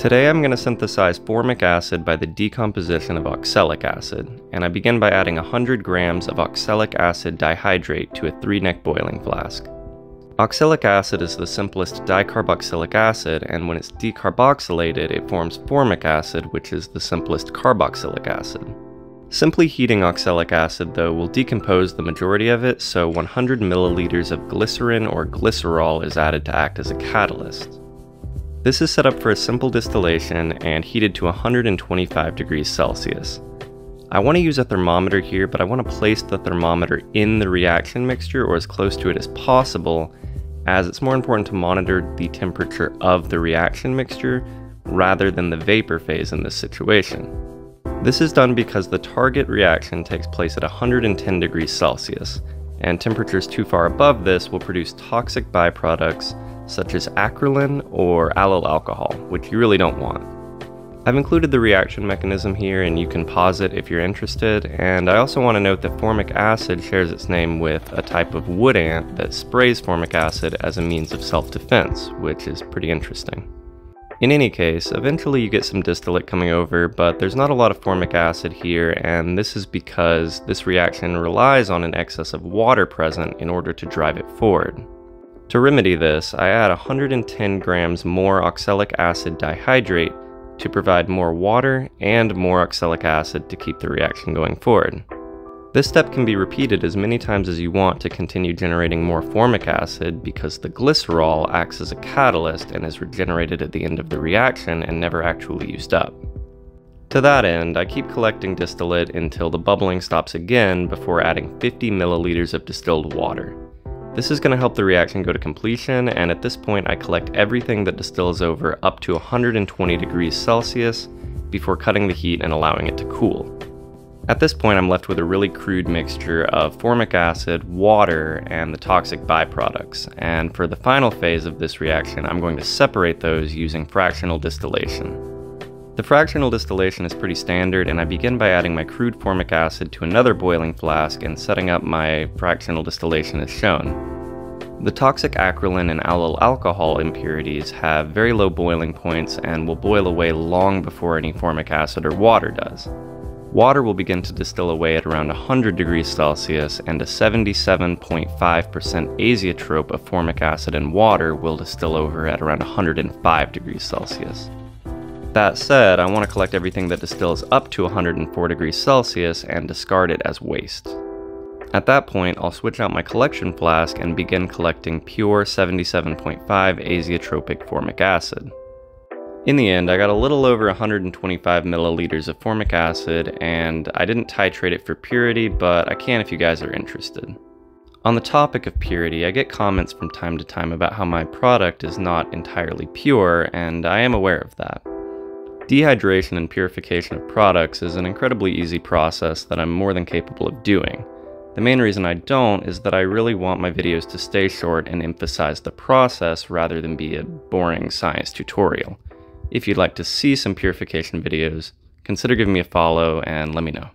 Today I'm going to synthesize formic acid by the decomposition of oxalic acid, and I begin by adding 100 grams of oxalic acid dihydrate to a 3 neck boiling flask. Oxalic acid is the simplest dicarboxylic acid, and when it's decarboxylated, it forms formic acid, which is the simplest carboxylic acid. Simply heating oxalic acid, though, will decompose the majority of it, so 100 milliliters of glycerin or glycerol is added to act as a catalyst. This is set up for a simple distillation and heated to 125 degrees Celsius. I want to use a thermometer here, but I want to place the thermometer in the reaction mixture or as close to it as possible, as it's more important to monitor the temperature of the reaction mixture rather than the vapor phase in this situation. This is done because the target reaction takes place at 110 degrees Celsius, and temperatures too far above this will produce toxic byproducts such as acrolein or allyl alcohol, which you really don't want. I've included the reaction mechanism here and you can pause it if you're interested, and I also want to note that formic acid shares its name with a type of wood ant that sprays formic acid as a means of self-defense, which is pretty interesting. In any case, eventually you get some distillate coming over, but there's not a lot of formic acid here, and this is because this reaction relies on an excess of water present in order to drive it forward. To remedy this, I add 110 grams more oxalic acid dihydrate to provide more water and more oxalic acid to keep the reaction going forward. This step can be repeated as many times as you want to continue generating more formic acid because the glycerol acts as a catalyst and is regenerated at the end of the reaction and never actually used up. To that end, I keep collecting distillate until the bubbling stops again before adding 50 milliliters of distilled water. This is going to help the reaction go to completion, and at this point I collect everything that distills over up to 120 degrees Celsius before cutting the heat and allowing it to cool. At this point I'm left with a really crude mixture of formic acid, water, and the toxic byproducts, and for the final phase of this reaction I'm going to separate those using fractional distillation. The fractional distillation is pretty standard and I begin by adding my crude formic acid to another boiling flask and setting up my fractional distillation as shown. The toxic acrolein and allyl alcohol impurities have very low boiling points and will boil away long before any formic acid or water does. Water will begin to distill away at around 100 degrees Celsius, and a 77.5% azeotrope of formic acid and water will distill over at around 105 degrees Celsius. That said, I want to collect everything that distills up to 104 degrees Celsius and discard it as waste. At that point, I'll switch out my collection flask and begin collecting pure 77.5 azeotropic formic acid. In the end, I got a little over 125 milliliters of formic acid, and I didn't titrate it for purity, but I can if you guys are interested. On the topic of purity, I get comments from time to time about how my product is not entirely pure, and I am aware of that. Dehydration and purification of products is an incredibly easy process that I'm more than capable of doing. The main reason I don't is that I really want my videos to stay short and emphasize the process rather than be a boring science tutorial. If you'd like to see some purification videos, consider giving me a follow and let me know.